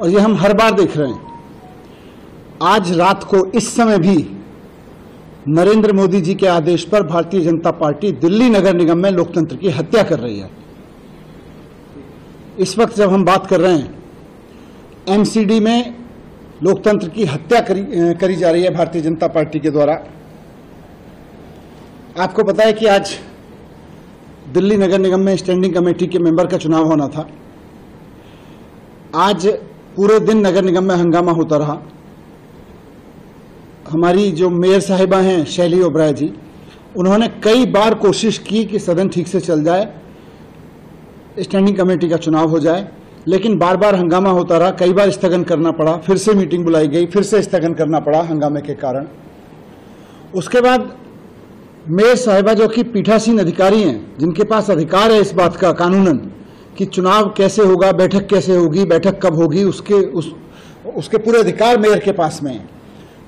और ये हम हर बार देख रहे हैं। आज रात को इस समय भी नरेंद्र मोदी जी के आदेश पर भारतीय जनता पार्टी दिल्ली नगर निगम में लोकतंत्र की हत्या कर रही है। इस वक्त जब हम बात कर रहे हैं एमसीडी में लोकतंत्र की हत्या करी, करी जा रही है भारतीय जनता पार्टी के द्वारा। आपको पता है कि आज दिल्ली नगर निगम में स्टैंडिंग कमेटी के मेंबर का चुनाव होना था। आज पूरे दिन नगर निगम में हंगामा होता रहा। हमारी जो मेयर साहिबा हैं, शैली ओबराय जी, उन्होंने कई बार कोशिश की कि सदन ठीक से चल जाए स्टैंडिंग कमेटी का चुनाव हो जाए, लेकिन बार बार हंगामा होता रहा, कई बार स्थगन करना पड़ा, फिर से मीटिंग बुलाई गई, फिर से स्थगन करना पड़ा हंगामे के कारण। उसके बाद मेयर साहिबा जो कि पीठासीन अधिकारी हैं, जिनके पास अधिकार है इस बात का, कानूनन कि चुनाव कैसे होगा, बैठक कैसे होगी, बैठक कब होगी, उसके, उस, उसके पूरे अधिकार मेयर के पास में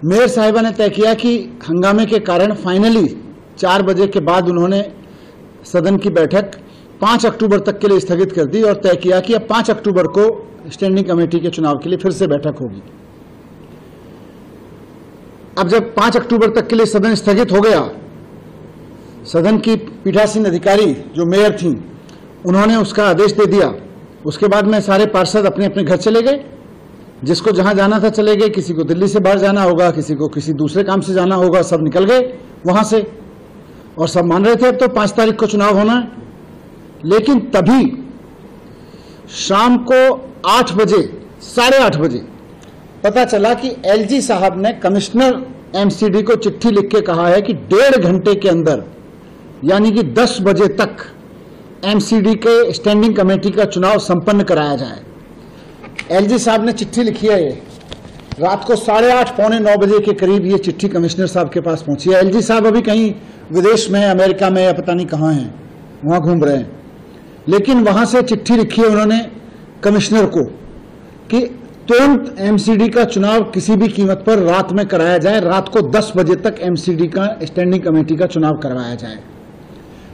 मेयर साहिबा ने तय किया कि हंगामे के कारण फाइनली चार बजे के बाद उन्होंने सदन की बैठक पाँच अक्टूबर तक के लिए स्थगित कर दी और तय किया कि अब पाँच अक्टूबर को स्टैंडिंग कमेटी के चुनाव के लिए फिर से बैठक होगी। अब जब पाँच अक्टूबर तक के लिए सदन स्थगित हो गया, सदन की पीठासीन अधिकारी जो मेयर थी उन्होंने उसका आदेश दे दिया। उसके बाद में सारे पार्षद अपने अपने घर चले गए। जिसको जहाँ जाना था चले गए। किसी को दिल्ली से बाहर जाना होगा, किसी को किसी दूसरे काम से जाना होगा, सब निकल गए वहाँ से। और सब मान रहे थे, अब तो पाँच तारीख को चुनाव होना है। लेकिन तभी शाम को आठ बजे, साढ़े आठ बजे पता चला कि एलजी साहब ने कमिश्नर एमसीडी को चिट्ठी लिख के कहा है कि डेढ़ घंटे के अंदर, यानी कि दस बजे तक एमसीडी के स्टैंडिंग कमेटी का चुनाव संपन्न कराया जाए। एलजी साहब ने चिट्ठी लिखी है ये। रात को साढ़े आठ, पौने नौ बजे के करीब ये चिट्ठी कमिश्नर साहब के पास पहुँची है। एलजी साहब अभी कहीं विदेश में अमेरिका में या पता नहीं कहाँ हैं, वहाँ घूम रहे हैं। लेकिन वहाँ से चिट्ठी लिखी है उन्होंने कमिश्नर को कि तुरंत एमसीडी का चुनाव किसी भी कीमत पर रात में कराया जाए। रात को 10 बजे तक एमसीडी का स्टैंडिंग कमेटी का चुनाव करवाया जाए।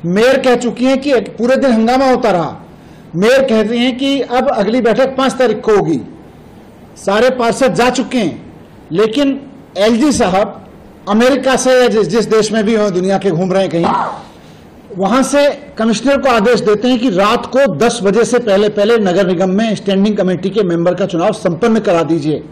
मेयर कह चुकी हैं कि पूरे दिन हंगामा होता रहा। मेयर कहते हैं कि अब अगली बैठक पाँच तारीख को होगी। सारे पार्षद जा चुके हैं, लेकिन एलजी साहब अमेरिका से या जिस जिस देश में भी हो, दुनिया के घूम रहे हैं कहीं, वहाँ से कमिश्नर को आदेश देते हैं कि रात को 10 बजे से पहले पहले नगर निगम में स्टैंडिंग कमेटी के मेंबर का चुनाव संपन्न करा दीजिए।